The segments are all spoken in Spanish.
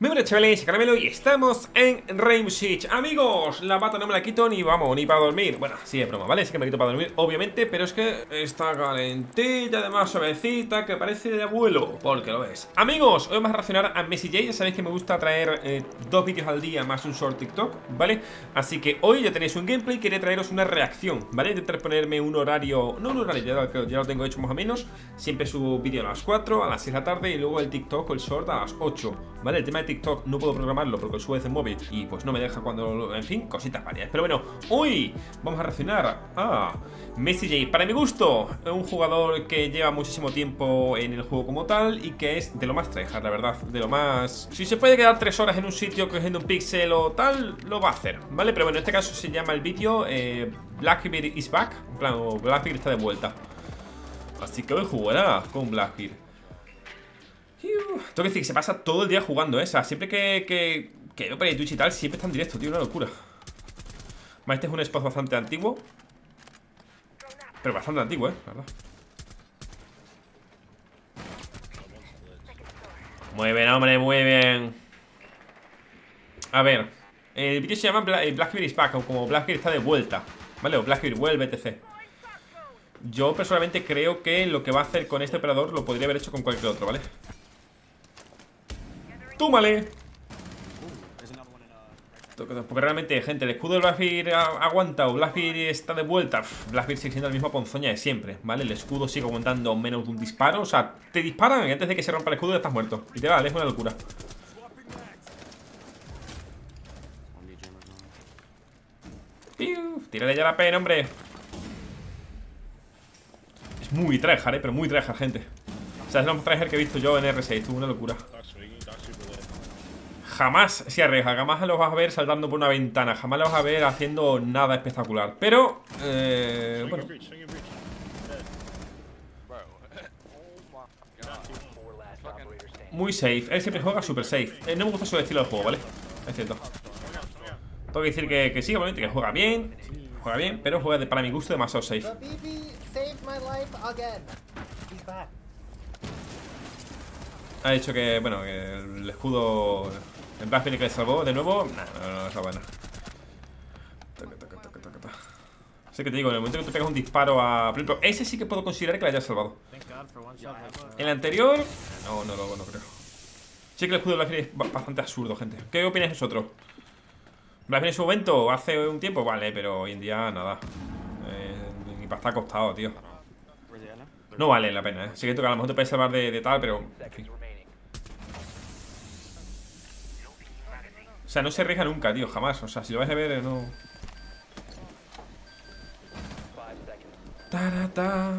Muy buenas chavales, Caramelo y estamos en Rainbow Amigos, la bata no me la quito ni vamos, ni para dormir Bueno, sí es broma, ¿vale? Sí que me quito para dormir, obviamente Pero es que está calentita, además suavecita Que parece de abuelo, porque lo es Amigos, hoy vamos a reaccionar a Messi J Ya sabéis que me gusta traer eh, dos vídeos al día Más un short TikTok, ¿vale? Así que hoy ya tenéis un gameplay Quería traeros una reacción, ¿vale? Intentar ponerme un horario, no un horario, ya, ya lo tengo hecho más o menos Siempre subo vídeo a las 4, a las 6 de la tarde Y luego el TikTok el short a las 8, ¿vale? El tema TikTok no puedo programarlo porque sube en móvil y pues no me deja cuando... En fin, cositas varias. Pero bueno, hoy vamos a reaccionar a Messi J. Para mi gusto, un jugador que lleva muchísimo tiempo en el juego como tal y que es de lo más tryhard, la verdad. De lo más... Si se puede quedar tres horas en un sitio cogiendo un pixel o tal, lo va a hacer, ¿vale? Pero bueno, en este caso se llama el vídeo eh, Blackbeard is back. En plan, Blackbeard está de vuelta. Así que hoy jugará con Blackbeard. Tengo que decir se pasa todo el día jugando, ¿eh? O siempre que, que, que veo por ahí Twitch y tal, siempre está en directo, tío, una locura. Este es un spot bastante antiguo. Pero bastante antiguo, ¿eh? La verdad. Muy bien, hombre, muy bien. A ver. El vídeo se llama Blackbeard is back, o como Blackbeard está de vuelta. ¿Vale? O Blackbeard vuelve, etc. Yo personalmente creo que lo que va a hacer con este operador lo podría haber hecho con cualquier otro, ¿vale? ¡Túmale! Porque realmente, gente, el escudo de Blackbeard aguanta o Blackbeard está de vuelta. Blackbeard sigue siendo la misma ponzoña de siempre, ¿vale? El escudo sigue aguantando menos de un disparo. O sea, te disparan y antes de que se rompa el escudo ya estás muerto. Literal, es una locura. Tírale ya la pena, hombre. Es muy tryhard, ¿eh? Pero muy tryhard, gente. O sea, es lo más tryhard que he visto yo en R6. Tuvo una locura. Jamás se arriesga, jamás los vas a ver saltando por una ventana, jamás los vas a ver haciendo nada espectacular. Pero, eh, bueno. Muy safe, él siempre juega super safe. Eh, no me gusta su estilo de juego, ¿vale? Es cierto. Tengo que decir que, que sí, obviamente, que juega bien, juega bien, pero juega de, para mi gusto demasiado safe. Ha dicho que, bueno, que el escudo en Blackbeard que le salvó de nuevo. no, no, no es bueno. Así que te digo, en el momento que tú pegas un disparo a. Ese sí que puedo considerar que le haya salvado. El anterior. No, no, no, no creo. Sí que el escudo de Blackbeard es bastante absurdo, gente. ¿Qué opináis vosotros? Blackbeard en su momento, hace un tiempo, vale, pero hoy en día nada. Eh, ni para estar acostado, tío. No vale la pena, ¿eh? Sí que a lo mejor te puedes salvar de, tal, pero. Sea, no se arriesga nunca, tío, jamás O sea, si lo vais a ver, no... Tarata.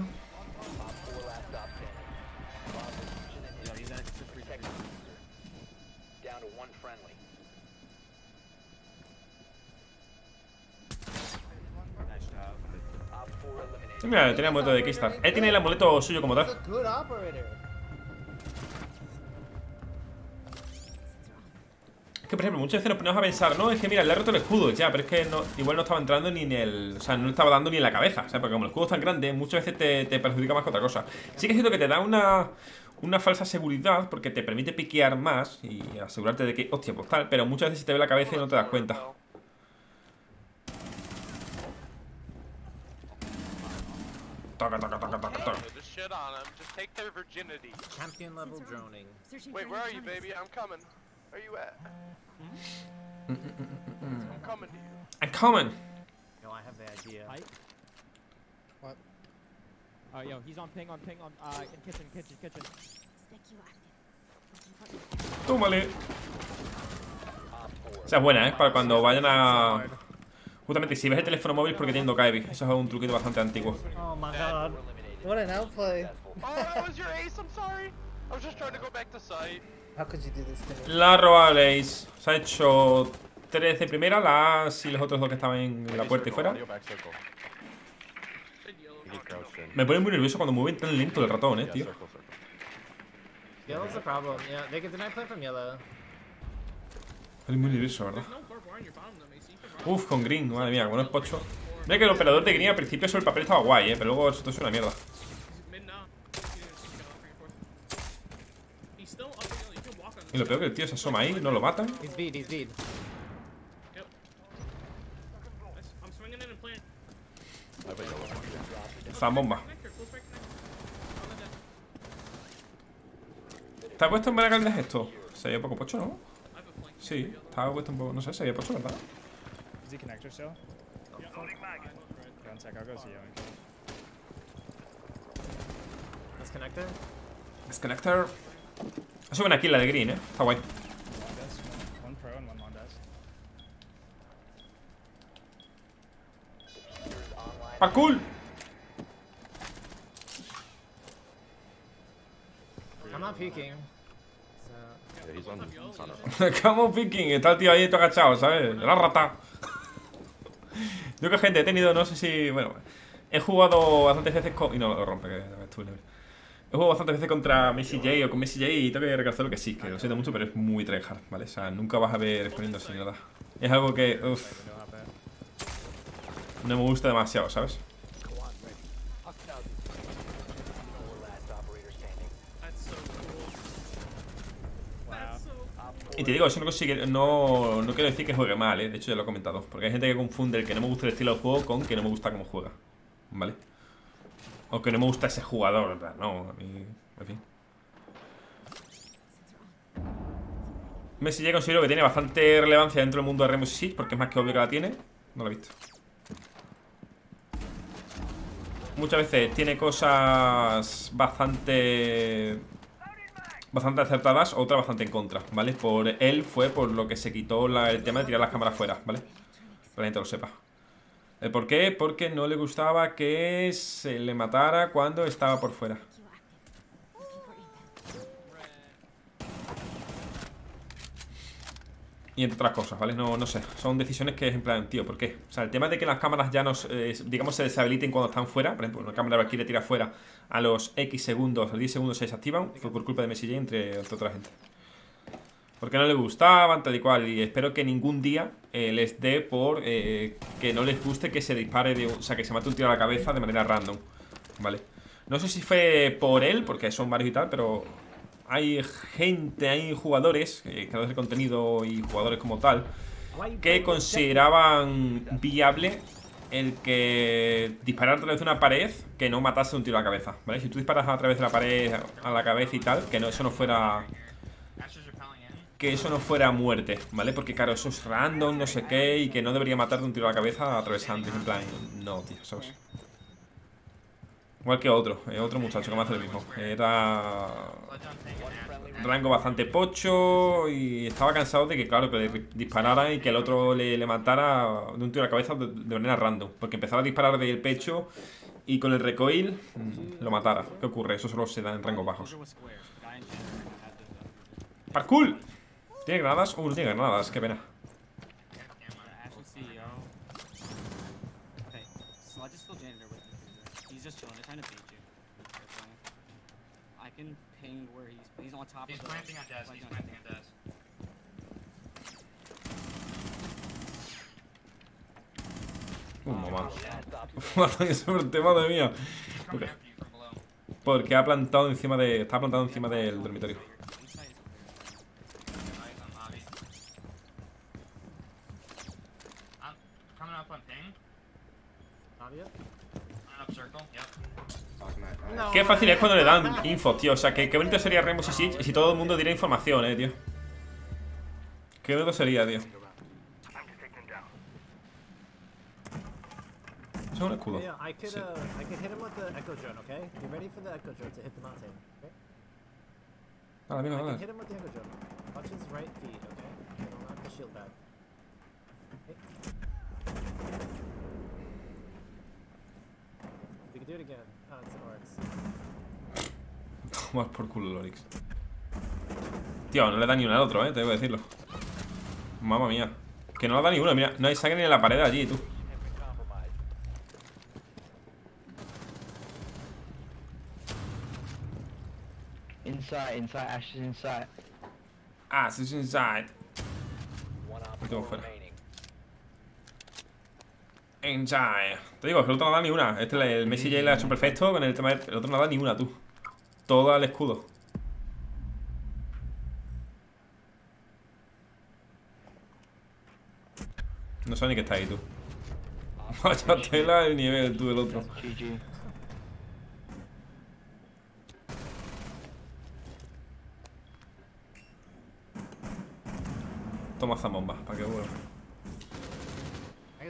Mira, tenía amuleto de Kistar. Él tiene el amuleto suyo como tal. Que, por ejemplo, muchas veces nos ponemos a pensar No, es que mira, le ha roto el escudo Ya, pero es que no, igual no estaba entrando ni en el... O sea, no le estaba dando ni en la cabeza O sea, porque como el escudo es tan grande Muchas veces te, perjudica más que otra cosa Sí que es cierto que te da una... Una falsa seguridad Porque te permite piquear más Y asegurarte de que... Hostia, pues tal Pero muchas veces se te ve la cabeza y no te das cuenta Toca, toca, toca, toca, toca. Champion level droning. Wait, where are you, baby? I'm coming. Where you at? I'm coming to you. I'm coming. Yo, I have the idea. Hi. What? Uh, yo, he's on ping, on ping, on, uh, in kitchen, kitchen, kitchen. Tómale. Esa es buena, ¿eh? Para cuando vayan a... Justamente, si ves el teléfono móvil porque tiene Dokaibi. Eso es un truquito bastante antiguo. Oh my god. What an outplay. oh, that was your ace, I'm sorry. I was just trying to go back to site. La robableis. Se ha hecho 13 primera, la y los otros dos que estaban en la puerta y fuera. Me pone muy nervioso cuando mueven tan lento el ratón, eh, tío. Es muy nervioso, ¿verdad? Uf, con Green, madre mía, bueno es pocho. Mira que el operador de Green al principio sobre el papel estaba guay, eh, pero luego esto es una mierda. Y lo peor que el tío se asoma ahí, no lo matan. He's beat, he's beat. I'm swinging in and playing. Zambomba. ¿Está puesto en buena calidad esto? Se veía poco pocho, ¿no? Sí, estaba puesto un poco, no sé, se veía pocho, ¿verdad? Is he connector still? One sec, I'll go see you. Okay. Let's connect it. Disconnector. Ha sido una kill la de Green, ¿eh? Está guay. ¡Parkour! I'm not peeking. So, Como picking, está el tío ahí todo agachado, ¿sabes? La rata. Yo que gente he tenido, no sé si. Bueno, he jugado bastantes veces con. Y no lo rompe, que estuve libre. He jugado bastantes veces contra Messi J o con Messi J y tengo que reconocer que sí, que lo siento mucho, pero es muy tryhard, ¿vale? O sea, nunca vas a ver exponiéndose ni nada. Es algo que. Uff, no me gusta demasiado, ¿sabes? Y te digo, eso no consigue. No, no quiero decir que juegue mal, ¿eh? De hecho, ya lo he comentado. Porque hay gente que confunde el que no me gusta el estilo de juego con que no me gusta cómo juega. ¿Vale? O que no me gusta ese jugador, ¿verdad? No, a mí. En fin. Messi ya considero que tiene bastante relevancia dentro del mundo de Rainbow Six porque es más que obvio que la tiene. No lo he visto. Muchas veces tiene cosas bastante bastante acertadas, otras bastante en contra, ¿vale? Por él fue por lo que se quitó el tema de tirar las cámaras fuera, ¿vale? Para que la gente lo sepa. ¿El por qué? Porque no le gustaba que se le matara cuando estaba por fuera. Y entre otras cosas, ¿vale? No, no sé, son decisiones que es en plan, tío, ¿por qué? O sea, el tema de que las cámaras ya nos, eh, digamos, se deshabiliten cuando están fuera, por ejemplo, una cámara aquí le tira fuera a los X segundos, a los 10 segundos se desactivan, fue por culpa de Messi entre, entre otra gente. Porque no le gustaban, tal y cual, y espero que ningún día eh, les dé por eh, que no les guste que se dispare, de, o sea, que se mate un tiro a la cabeza de manera random, ¿vale? No sé si fue por él, porque son varios y tal, pero hay gente, hay jugadores, eh, creadores de contenido y jugadores como tal, que consideraban viable el que disparar a través de una pared que no matase un tiro a la cabeza, ¿vale? Si tú disparas a través de la pared a la cabeza y tal, que no, eso no fuera que eso no fuera muerte, ¿vale? Porque claro, eso es random, no sé qué, y que no debería matarte un tiro a la cabeza atravesando, en plan, no, tío, ¿sabes? Igual que otro, eh, otro muchacho que me hace lo mismo. Era rango bastante pocho y estaba cansado de que, claro, que disparara y que el otro le, le matara de un tiro a la cabeza de, de manera random. Porque empezaba a disparar del pecho y con el recoil mm, lo matara. ¿Qué ocurre? Eso solo se da en rangos bajos. ¡Parkour! ¿Tiene granadas? Uh, no tiene granadas, qué pena. Uh, mamá. Suerte, madre mía. Below. Porque ha plantado encima de. Está plantado encima del dormitorio. Inside is Eyes on lobby. I'm coming up on ping. Not yet? On up circle. Yep. No. Qué fácil es cuando le dan info, tío. O sea, que qué bonito sería Rainbow Six si todo el mundo diera información, eh, tío. Qué bonito sería, tío. Es un escudo. Sí. I could can do it again. Oh, it's an Oryx. Tomar por culo el Oryx. Tío, no le da ni una al otro, eh, tengo que decirlo. Mamma mía. Que no le da ni una, mira, no hay sangre ni en la pared allí, tú. Inside, inside, Ash is inside. Ah, this is inside. Lo tengo fuera. Enjoy. Eh, te digo, que el otro no da ni una. Este, el Messi ya le ha hecho perfecto con el tema del... El otro no da ni una, tú. Todo al escudo. No sé ni que está ahí, tú. Ah, Vaya tela el nivel, tú, del otro. Toma esa bomba, para que vuelva.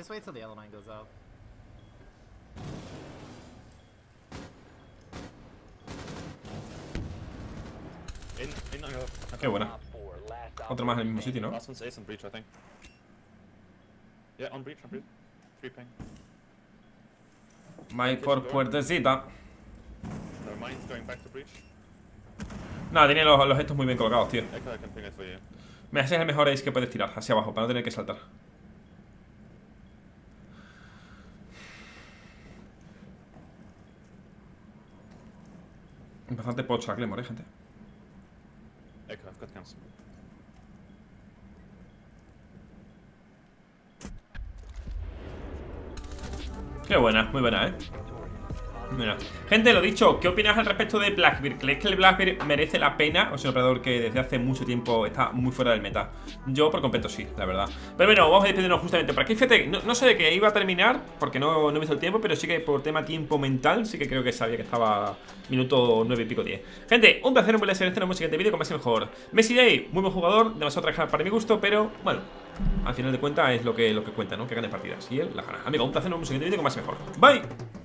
Just wait till the yellow line goes out. In, in on your Qué buena. Otro más en el mismo sitio, ¿no? last one's ace on breach, I think. Yeah, on breach, on breach. Three ping. Vais por puertecita. No, mine's going back to breach. Nada, tiene los, los estos muy bien colocados, tío. Echo, I can ping it for you. Mira, ese es el mejor ace que puedes tirar, hacia abajo, para no tener que saltar. Bastante pocha, Clemor, eh, gente. Echo, I've got guns. Qué buena, muy buena, eh. Mira. Gente, lo dicho, ¿qué opinas al respecto de Blackbeard? ¿Crees que el Blackbeard merece la pena? O es un operador que desde hace mucho tiempo está muy fuera del meta. Yo por completo sí, la verdad. Pero bueno, vamos a despedirnos justamente por aquí. Fíjate, no, no sé de qué iba a terminar, porque no, no he visto el tiempo, pero sí que por tema tiempo mental, sí que creo que sabía que estaba minuto 9 y pico 10. Gente, un placer, un placer este en un siguiente vídeo más y mejor. Messi Day, muy buen jugador, demasiado trabajar para mi gusto, pero bueno, al final de cuentas es lo que, lo que cuenta, ¿no? Que gane partidas. Y él la gana. Amigo, un placer un siguiente vídeo con más mejor. Bye.